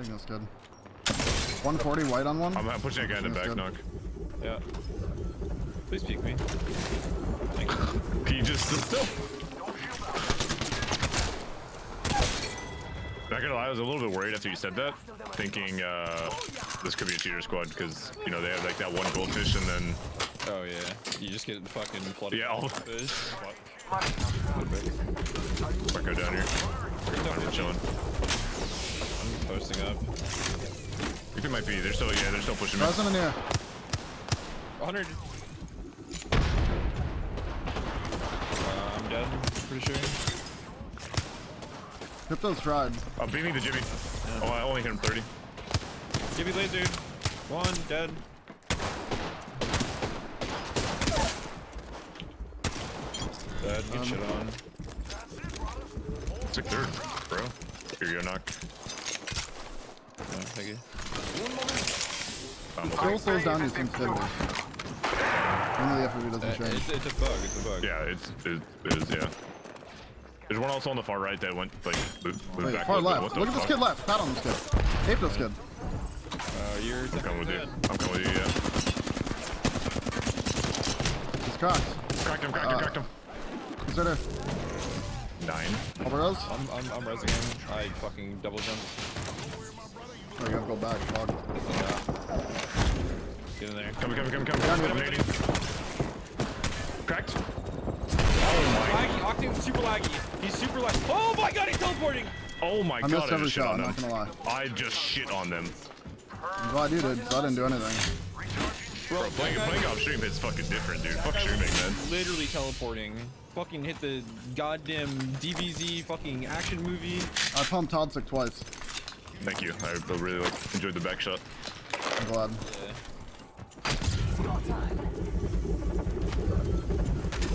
I think that's good. 140 white on one. I'm, I'm pushing that guy in the back good. knock. Yeah. Please peek me. Thank you. He just stood still. Not gonna lie, I was a little bit worried after you said that, thinking uh, this could be a cheater squad because you know they have like that one goldfish and then Oh yeah. You just get fucking flooded. Yeah, I'll- with fish. fuck go down here. I'm chilling. I'm posting up. I think it might be. They're still yeah, they're still pushing me. Present in here. 100. Uh, I'm dead. Pretty sure. Crypto's tried. I'm beaming the Gibby. Oh, I only hit him 30. Jimmy me laser. One dead. Dead. Good Um, shit on. It's like third, bro. Here you go, knock. Yeah, thank you. Still slows down your sensitivity. Only the FOV doesn't Uh, change. it's, it's a bug. It's a bug. yeah, it's it, it is yeah. There's one also on the far right that went like moved, moved Wait, back. far a little bit. left. Look at this fuck? kid left. Pat on this kid. Ape this kid. Uh, you're I'm coming with you. I'm coming with you. Yeah. He's cracked. Cracked him. Cracked him. Uh, Cracked him. He's right there. Nine. Overdose. I'm, I'm, I'm resing him. I fucking double jumped. Oh, you gotta go back. Fuck. Yeah. Get in there. Coming. Coming. Coming. Coming. Yeah, coming. I'm Nading. Cracked. Oh laggy. Octane's super laggy. He's super laggy. Oh my god, he's teleporting! Oh my I god! missed I every just shit shot. on I'm them. not gonna lie. I just shit on them. I'm glad you did. 'cause I didn't do anything. Bro, playing, playing off stream is fucking different, dude. Fuck that streaming, man. Literally teleporting. Fucking hit the goddamn DBZ fucking action movie. I pumped Toxic twice. Thank you. I really like enjoyed the back shot. I'm glad.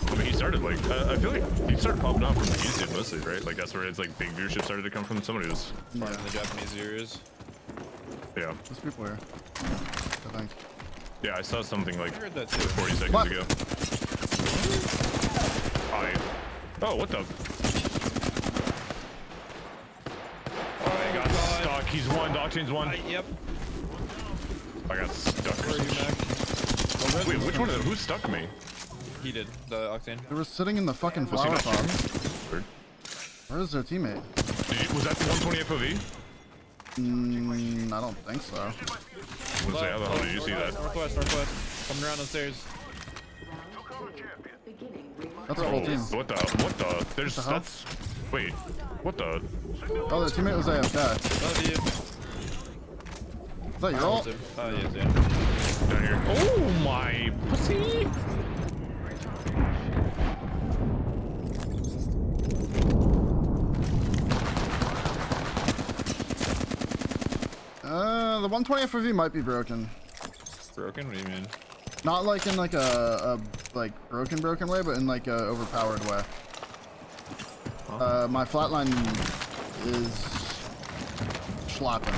I mean, he started like uh, I feel like he started popping off from the YouTube mostly, right? Like that's where his like big viewership started to come from. Somebody was, Yeah. In the Japanese ears. yeah, There's people here. I think. yeah. I saw something like heard that 40 seconds What? ago. I. Oh, what the? Oh, I got God. stuck. He's one. Octane's one. I, yep. I got stuck. Where are you, Mac? Wait, which one of them? Who stuck me? He did. The Octane. They were sitting in the fucking Was flower not pot. Where is their teammate? Did you, was that the 120 FOV? Mm, I don't think so. I was say, how the hell did you see that? Northwest, northwest. Coming around the stairs. That's a full team. What the? What the? There's the that's. Wait. What the? Oh, their teammate was AFK. Love you. Is that your ult? Oh, yes, yeah. Down here. Oh my pussy! Uh, the 120 FOV might be broken. Broken? What do you mean? Not like in like a, a like broken broken way, but in like a overpowered way. Uh, my flatline is schlapping.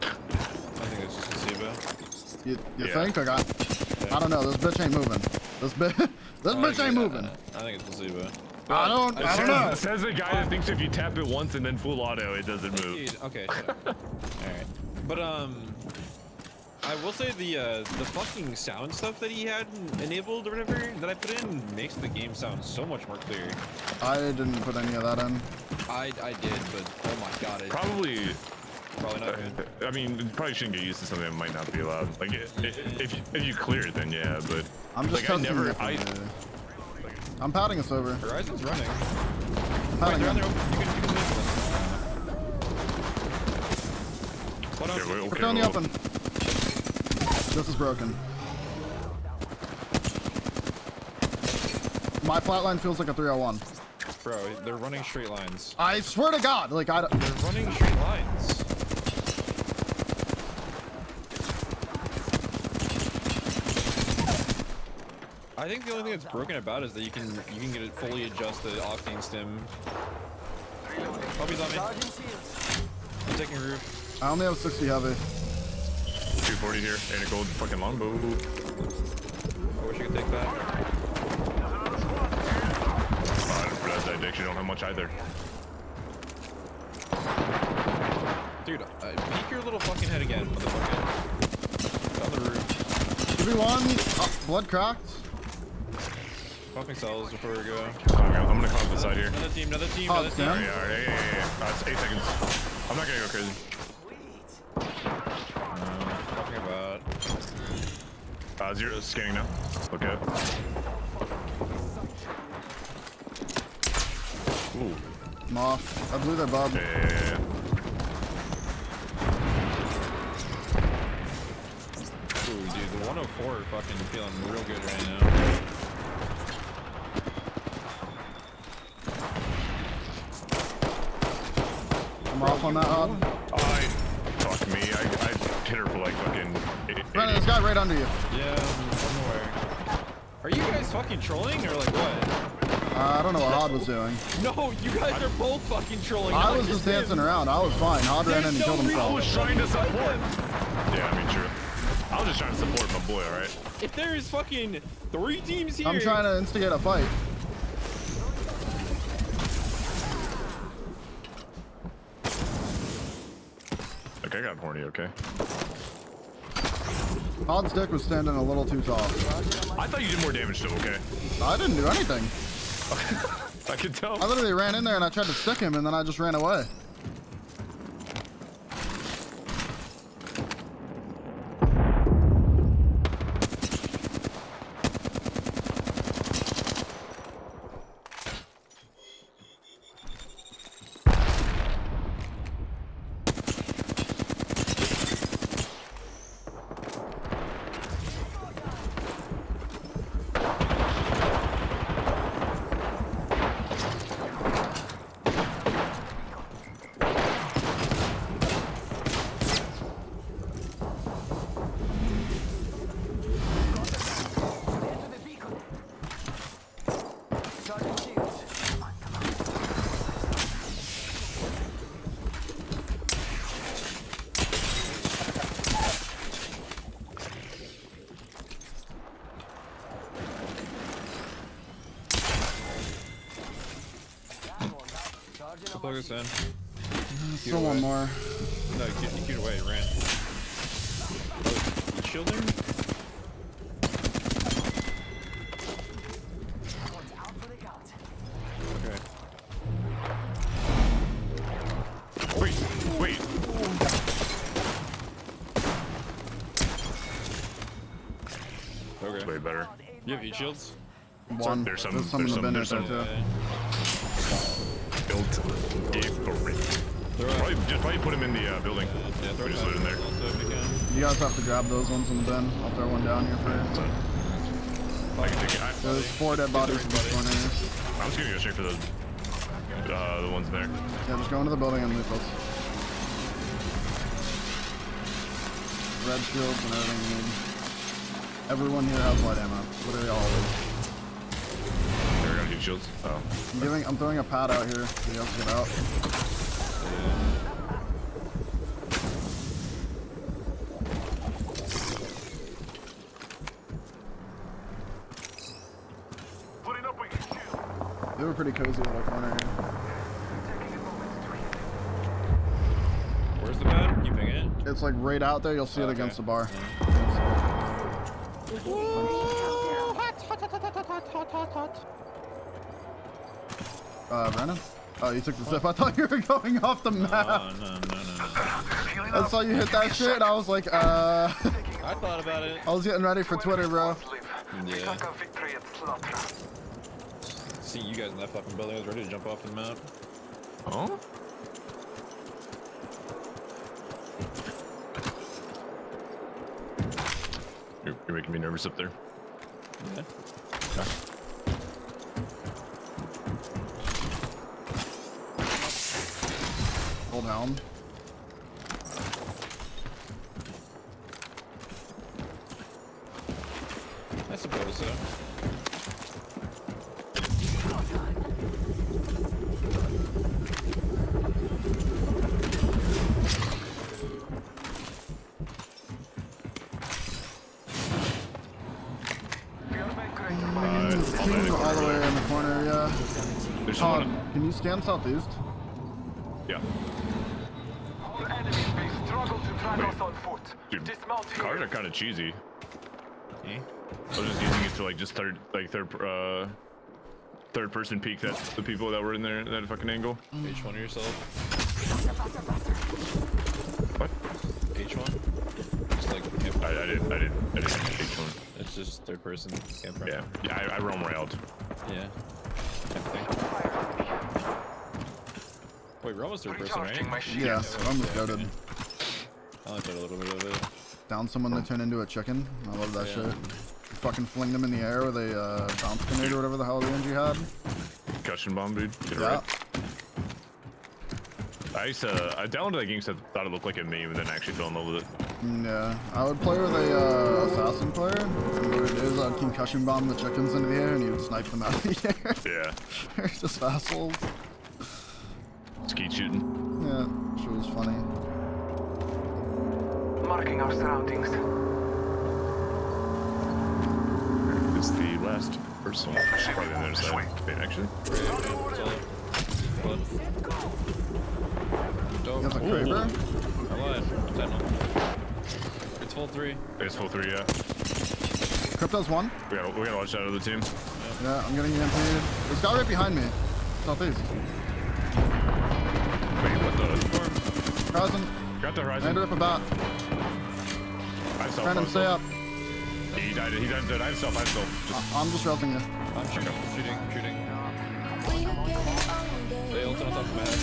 I think it's just a SIBA. You, you Yeah. think? I got. I don't know. This bitch ain't moving. This bitch. this bitch ain't moving. I think it's a SIBA. I don't. I don't know. Says, says the guy that thinks if you tap it once and then full auto, it doesn't move. Okay, shut. Alright. But, um... I will say the, uh, the fucking sound stuff that he had enabled or whatever that I put in makes the game sound so much more clear. I didn't put any of that in. I, I did, but oh my god, it Probably. probably not good. I mean, you probably shouldn't get used to something that might not be allowed. Like, i- i- if you, if you clear it, then yeah. But I'm just like, I testing never. it. I I'm patting us over. Horizon's running. Wait, Patting they're on their own. You can, you can miss them. What okay, else? wait, We're okay, down the open. This is broken. My flatline feels like a 301. Bro, they're running straight lines. I swear to God, like I. don't- They're running straight lines. I think the only thing that's broken about is that you can you can get it fully adjust the octane stim. Puppy's on me. I'm taking roof. I only have 60 heavy. 240 here and a gold fucking longbow. I wish I could take that. Uh, for that, I actually don't have much either. Dude, uh, peek your little fucking head again, motherfucker. On the roof. 2v1, oh, blood cracked. Popping cells before we go. I'm gonna, I'm gonna come up the side here. Another team, another team, Oh, another team. Sam? Yeah, yeah, yeah, yeah, yeah. Uh, it's eight seconds. I'm not gonna go crazy. Uh, talking about. Uh, zero scanning now. Okay. Ooh. I'm off. I blew their bub. Yeah, yeah, yeah, yeah. Ooh, dude, the 104 are fucking feeling real good right now. I'm off on that odd. I, fuck me. I, I hit her for like fucking. eight- Brennan, 80. this guy right under you. Yeah, I'm, I'm aware. Are you guys fucking trolling or like what? Uh, I don't know what Hod was doing. No, you guys are both fucking trolling. I was just him. dancing around. I was fine. Hod ran in and There's killed no I was himself. trying to support. them. Yeah, I mean, true. I was just trying to support my boy, alright? If there's fucking three teams here, I'm trying to instigate a fight. I got horny, okay? Hod's dick was standing a little too tall. I thought you did more damage to him, okay? I didn't do anything. I can tell. I literally ran in there and I tried to stick him and then I just ran away. I'll plug this in. Still one more. No, you queued, you queued away, you ran. Oh, shielding? Okay. Wait, wait. Okay. Way better. You have heat shields? One. there's some- There's some in there's the some- bin there's right there some- too. Built. Gave for it. Throw Probably, just probably put him in the uh, building. Yeah, throw We just back loot in there. you guys have to grab those ones in the bin. I'll throw one down here for you. I can take it. I, There's four dead bodies in this corner. here. I'm just gonna go straight for the, uh, the ones there. Yeah, just go into the building and loot those. Red shields and everything you need. Everyone here has light ammo. Literally all of them. There we go, heat shields. Oh. I'm giving, I'm throwing a pad out here so you guys get out. They were pretty cozy little corner here. Where's the pad? You ping it? It's like right out there. You'll see it oh, against the bar. Uh, Brennan? Oh, you took the zip. I thought you were going off the map. Oh, no, no, no, no. I saw you hit that shit, and I was like, uh, I thought about it. I was getting ready for Twitter, bro. Yeah. See you guys in that fucking building. I was ready to jump off the map. Oh? You're, you're making me nervous up there. Yeah. Hold helm. I suppose so. Uh, all the way in the corner, yeah. There's Todd, someone. can you scan southeast? Cars here. are kind of cheesy. Eh? I was just using it to like just third, like third, uh, third person peek that the people that were in there that fucking angle. H1 yourself. What? H1. Just like. I, I didn't, I didn't, I didn't take one. It's just third person camp. Yeah, yeah, I, I roam railed. Yeah. Type thing. Wait, we're almost third person, right? Recharging. Yeah, I'm just goaded. I like that a little bit of it. Down someone they turn into a chicken. I love that Yeah. shit. Fucking fling them in the air with a uh, bounce grenade or whatever the hell the NG had. Concussion bomb, dude. Get it Yeah. right. I used to, I downloaded that game because I thought it looked like a meme, and then I actually fell in love with it. Mm, Yeah, I would play with a uh, assassin player. And what it is, I'd concussion bomb the chickens into the air, and you'd snipe them out of the air. Yeah, They're just assholes. skeet shooting. Yeah, she was funny. Marking our surroundings. It's the last person. Probably on the other side. Wait, actually. It's all blood. You have a Ooh. Kraber? I lied. Sentinel. It's full three. It's full three, yeah. Crypto's one. We gotta, we gotta watch out of the team. Yeah, I'm getting EMP. There's a guy right behind me. Southeast. Wait, what the? Horizon. Got the horizon. Landed up a bat. I saw Trying to stay up. He died. He died. I have self. I have self. Just I'm just rousing you. I'm shooting. Shooting. Shooting. They ulted on top of my head.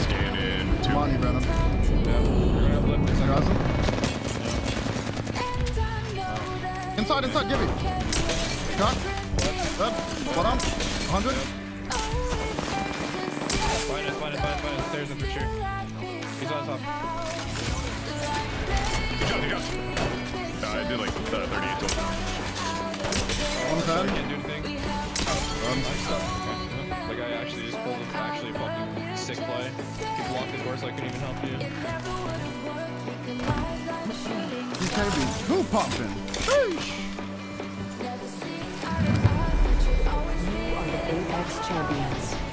scanning. Two. Come on, you Venom. Yeah. We're gonna have left this second. Horizon. Inside, inside, give me. Got. Dead. What on? 100. Find find us, find us, find us. Stairs up for sure. He's on top. Good job. Good job. Uh, I did like uh, 38 total. 110. Can't do anything. Nice stuff. Okay. Like I actually just pulled an actually fucking sick play. He blocked the door so I couldn't even help you. DKB. Who popping? Sheesh. You are the Apex champions.